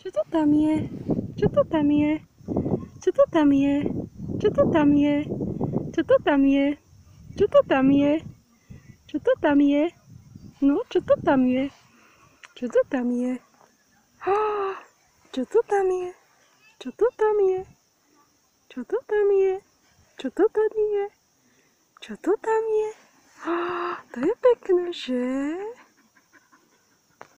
Čo to tam je? Čo to tam je? Čo to tam je? Čo to tam je? Čo to tam je? Čo to tam je? Čo to tam je? No, čo to tam je? Čo to tam je? Čo to tam je? Čo to tam je? Čo to tam je? Čo to tam je? Čo to tam je? To je pekné, že?